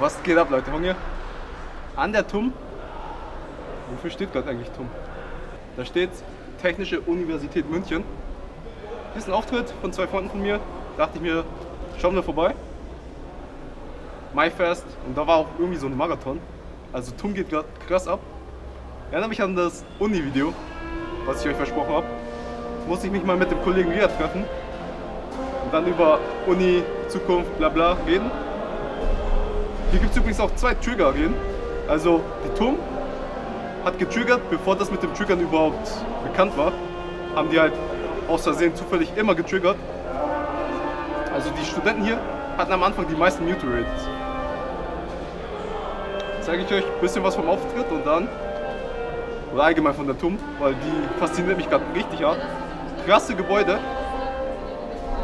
was geht ab, Leute? Hunger? An der TUM. Wofür steht gerade eigentlich TUM? Da steht Technische Universität München. Hier ist ein Auftritt von zwei Freunden von mir. Dachte ich mir, schauen wir vorbei. MyFest und da war auch irgendwie so ein Marathon. Also TUM geht gerade krass ab. Erinnere mich an das Uni-Video, was ich euch versprochen habe. Muss ich mich mal mit dem Kollegen Ria treffen und dann über Uni, Zukunft, bla bla reden. Hier gibt es übrigens auch zwei Trigger-Arenen. Also die TUM hat getriggert, bevor das mit dem Triggern überhaupt bekannt war. Haben die halt aus Versehen zufällig immer getriggert. Also die Studenten hier hatten am Anfang die meisten Mute Rates. Zeige ich euch ein bisschen was vom Auftritt und dann, oder allgemein von der TUM, weil die fasziniert mich gerade richtig hart. Krasse Gebäude,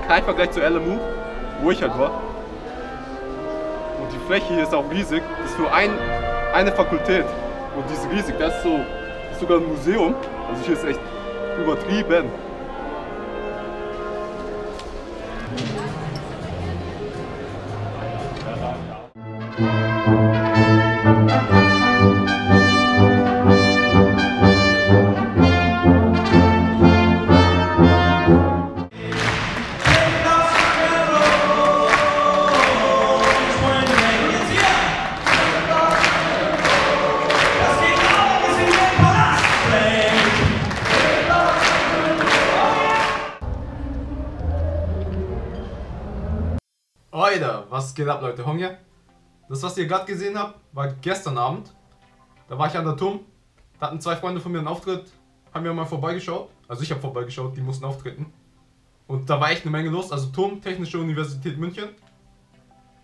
kein Vergleich zu LMU, wo ich halt war. Fläche hier ist auch riesig. Das ist nur ein, eine Fakultät. Und die ist riesig. Das ist, so, das ist sogar ein Museum. Also hier ist echt übertrieben. Alter, was geht ab, Leute? Hunger? Das, was ihr gerade gesehen habt, war gestern Abend. Da war ich an der TUM. Da hatten zwei Freunde von mir einen Auftritt. Haben mir mal vorbeigeschaut. Also ich habe vorbeigeschaut, die mussten auftreten. Und da war echt eine Menge los. Also TUM, Technische Universität München.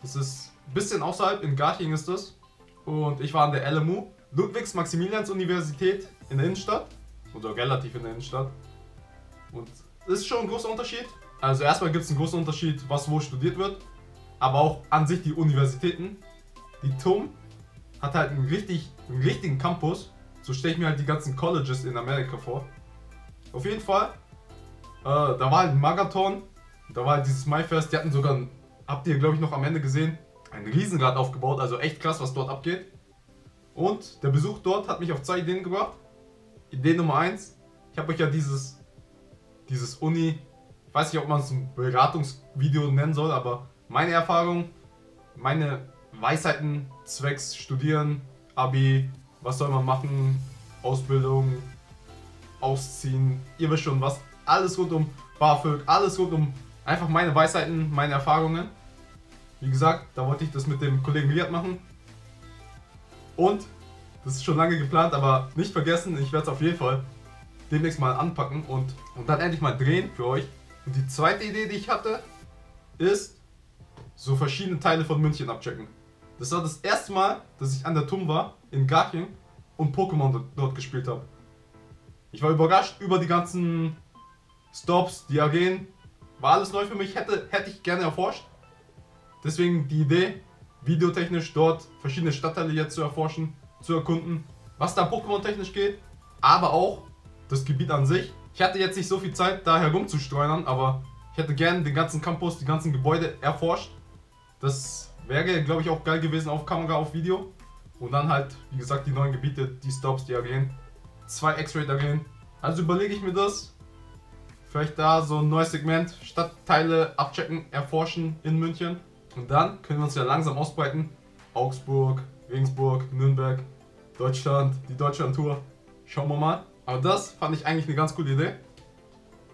Das ist ein bisschen außerhalb, in Garching ist das. Und ich war an der LMU, Ludwigs-Maximilians-Universität in der Innenstadt. Oder relativ in der Innenstadt. Und das ist schon ein großer Unterschied. Also erstmal gibt es einen großen Unterschied, was wo studiert wird aber auch an sich die Universitäten. Die TUM hat halt einen, richtig, einen richtigen Campus. So stelle ich mir halt die ganzen Colleges in Amerika vor. Auf jeden Fall, äh, da war halt ein Marathon, da war halt dieses MyFest, die hatten sogar, habt ihr glaube ich noch am Ende gesehen, ein Riesenrad aufgebaut, also echt krass, was dort abgeht. Und der Besuch dort hat mich auf zwei Ideen gebracht. Idee Nummer eins, ich habe euch ja dieses, dieses Uni, ich weiß nicht, ob man es ein Beratungsvideo nennen soll, aber meine Erfahrung, meine Weisheiten zwecks Studieren, Abi, was soll man machen, Ausbildung, Ausziehen, ihr wisst schon was, alles rund um BAföG, alles rund um einfach meine Weisheiten, meine Erfahrungen. Wie gesagt, da wollte ich das mit dem Kollegen Liat machen. Und, das ist schon lange geplant, aber nicht vergessen, ich werde es auf jeden Fall demnächst mal anpacken und, und dann endlich mal drehen für euch. Und die zweite Idee, die ich hatte, ist, so verschiedene Teile von München abchecken. Das war das erste Mal, dass ich an der TUM war, in Garching, und Pokémon dort gespielt habe. Ich war überrascht über die ganzen Stops, die Arenen. War alles neu für mich, hätte, hätte ich gerne erforscht. Deswegen die Idee, videotechnisch dort verschiedene Stadtteile jetzt zu erforschen, zu erkunden, was da Pokémon technisch geht, aber auch das Gebiet an sich. Ich hatte jetzt nicht so viel Zeit, da herumzustreunern, aber ich hätte gerne den ganzen Campus, die ganzen Gebäude erforscht das wäre, glaube ich, auch geil gewesen auf Kamera, auf Video. Und dann halt, wie gesagt, die neuen Gebiete, die Stops, die Arenen. Zwei X-Ray-Arenen. Also überlege ich mir das. Vielleicht da so ein neues Segment, Stadtteile abchecken, erforschen in München. Und dann können wir uns ja langsam ausbreiten. Augsburg, Regensburg, Nürnberg, Deutschland, die Deutschland-Tour. Schauen wir mal. Aber das fand ich eigentlich eine ganz coole Idee.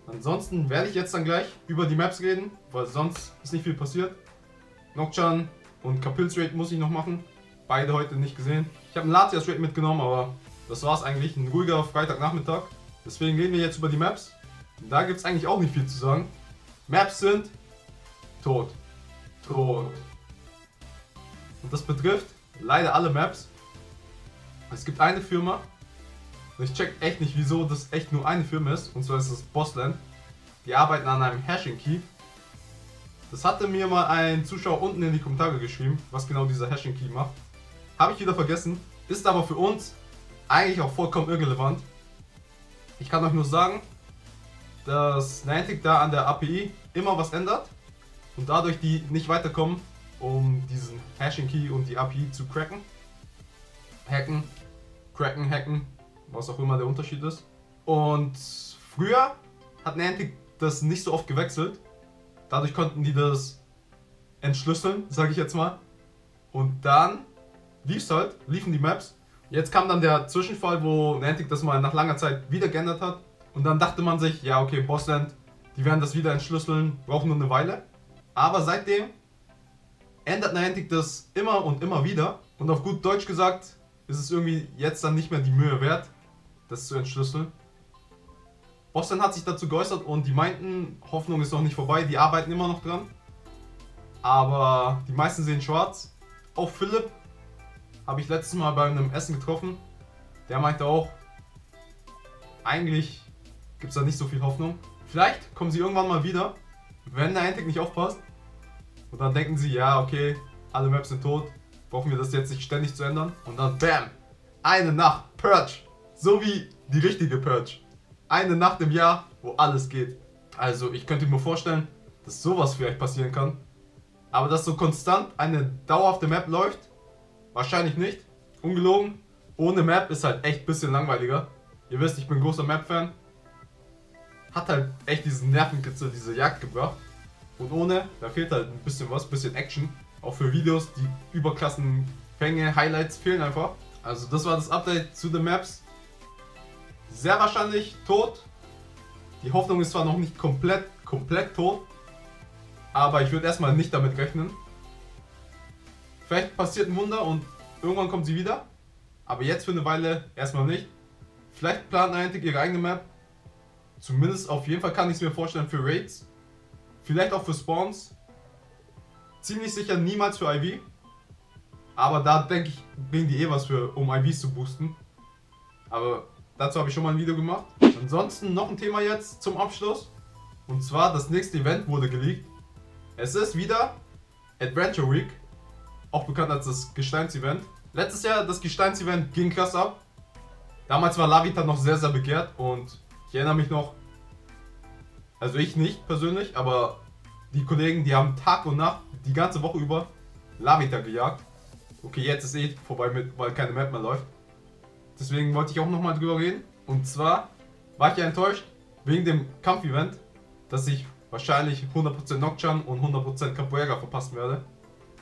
Ansonsten werde ich jetzt dann gleich über die Maps reden, weil sonst ist nicht viel passiert. Nocturne und Kapils Raid muss ich noch machen. Beide heute nicht gesehen. Ich habe einen Latias Raid mitgenommen, aber das war es eigentlich. Ein ruhiger Freitagnachmittag. Deswegen reden wir jetzt über die Maps. Da gibt es eigentlich auch nicht viel zu sagen. Maps sind tot. Tot. Und das betrifft leider alle Maps. Es gibt eine Firma. Und ich check echt nicht, wieso das echt nur eine Firma ist. Und zwar ist das Bossland. Die arbeiten an einem Hashing Key. Das hatte mir mal ein Zuschauer unten in die Kommentare geschrieben, was genau dieser Hashing Key macht. Habe ich wieder vergessen, ist aber für uns eigentlich auch vollkommen irrelevant. Ich kann euch nur sagen, dass Niantic da an der API immer was ändert und dadurch die nicht weiterkommen, um diesen Hashing Key und die API zu cracken. Hacken, cracken, hacken, was auch immer der Unterschied ist. Und früher hat Niantic das nicht so oft gewechselt. Dadurch konnten die das entschlüsseln, sage ich jetzt mal. Und dann lief's halt, liefen die Maps. Jetzt kam dann der Zwischenfall, wo Niantic das mal nach langer Zeit wieder geändert hat. Und dann dachte man sich, ja okay, Bossland, die werden das wieder entschlüsseln, brauchen nur eine Weile. Aber seitdem ändert Niantic das immer und immer wieder. Und auf gut Deutsch gesagt, ist es irgendwie jetzt dann nicht mehr die Mühe wert, das zu entschlüsseln. Boston hat sich dazu geäußert und die meinten, Hoffnung ist noch nicht vorbei, die arbeiten immer noch dran. Aber die meisten sehen schwarz. Auch Philipp habe ich letztes Mal bei einem Essen getroffen. Der meinte auch, eigentlich gibt es da nicht so viel Hoffnung. Vielleicht kommen sie irgendwann mal wieder, wenn der Niantic nicht aufpasst. Und dann denken sie, ja, okay, alle Maps sind tot, brauchen wir das jetzt nicht ständig zu ändern. Und dann, bam, eine Nacht, Purge. So wie die richtige Purge. Eine Nacht im Jahr, wo alles geht. Also ich könnte mir vorstellen, dass sowas vielleicht passieren kann. Aber dass so konstant eine dauerhafte Map läuft, wahrscheinlich nicht. Ungelogen. Ohne Map ist halt echt ein bisschen langweiliger. Ihr wisst, ich bin großer Map-Fan. Hat halt echt diesen Nervenkitzel, diese Jagd gebracht. Und ohne, da fehlt halt ein bisschen was, ein bisschen Action. Auch für Videos, die überklassen Fänge, Highlights fehlen einfach. Also das war das Update zu den Maps. Sehr wahrscheinlich tot. Die Hoffnung ist zwar noch nicht komplett, komplett tot. Aber ich würde erstmal nicht damit rechnen. Vielleicht passiert ein Wunder und irgendwann kommt sie wieder. Aber jetzt für eine Weile erstmal nicht. Vielleicht plant Niantic ihre eigene Map. Zumindest auf jeden Fall kann ich es mir vorstellen für Raids. Vielleicht auch für Spawns. Ziemlich sicher niemals für IV. Aber da denke ich, bringen die eh was für, um IVs zu boosten. Aber dazu habe ich schon mal ein Video gemacht. Ansonsten noch ein Thema jetzt zum Abschluss. Und zwar, das nächste Event wurde geleakt. Es ist wieder Adventure Week. Auch bekannt als das Gesteins-Event. Letztes Jahr, das Gesteins-Event ging krass ab. Damals war Lavita noch sehr, sehr begehrt und ich erinnere mich noch, also ich nicht persönlich, aber die Kollegen, die haben Tag und Nacht, die ganze Woche über, Lavita gejagt. Okay, jetzt ist eh vorbei, mit, weil keine Map mehr läuft. Deswegen wollte ich auch nochmal drüber reden. Und zwar war ich ja enttäuscht wegen dem Kampfevent, dass ich wahrscheinlich 100% Nocturne und 100% Capoeira verpassen werde.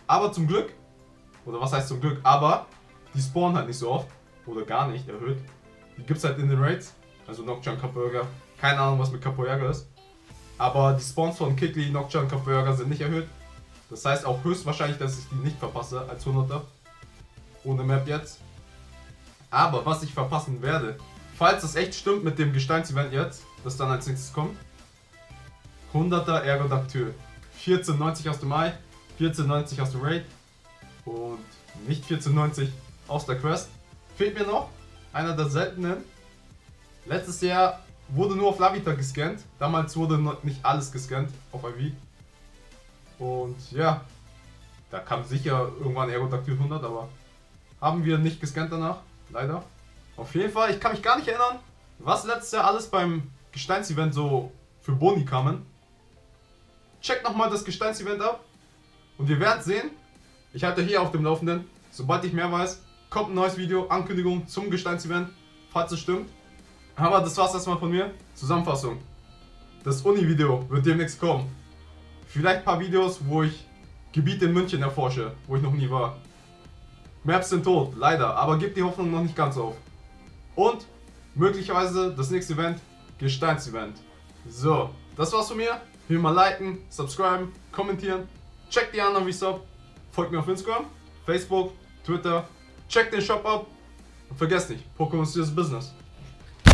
Aber zum Glück, oder was heißt zum Glück, aber die spawnen halt nicht so oft oder gar nicht erhöht. Die gibt es halt in den Raids, also Nocturne, Capoeira. Keine Ahnung, was mit Capoeira ist. Aber die Spawns von Kikli, Nocturne, Capoeira sind nicht erhöht. Das heißt auch höchstwahrscheinlich, dass ich die nicht verpasse als 100er. Ohne Map jetzt. Aber was ich verpassen werde, falls es echt stimmt mit dem Gesteins-Event jetzt, das dann als nächstes kommt. 100er Ergodactyl. 1490 aus dem Mai, 1490 aus dem Raid und nicht 1490 aus der Quest. Fehlt mir noch einer der seltenen. Letztes Jahr wurde nur auf Lavita gescannt. Damals wurde nicht alles gescannt auf IV. Und ja, da kam sicher irgendwann Aerodactyl 100, aber haben wir nicht gescannt danach, leider. Auf jeden Fall, ich kann mich gar nicht erinnern, was letztes Jahr alles beim Gesteins-Event so für Boni kamen. Checkt nochmal das Gesteins-Event ab und wir werden sehen. Ich halte hier auf dem Laufenden. Sobald ich mehr weiß, kommt ein neues Video, Ankündigung zum Gesteins-Event, falls es stimmt. Aber das war's erstmal von mir. Zusammenfassung. Das Uni-Video wird demnächst kommen. Vielleicht ein paar Videos, wo ich Gebiete in München erforsche, wo ich noch nie war. Maps sind tot, leider, aber gibt die Hoffnung noch nicht ganz auf. Und möglicherweise das nächste Event, Gesteins-Event. So, das war's von mir. Wie mal liken, subscriben, kommentieren. Checkt die anderen wie ab. Folgt mir auf Instagram, Facebook, Twitter. Checkt den Shop ab. Und vergesst nicht, Pokémon ist Business.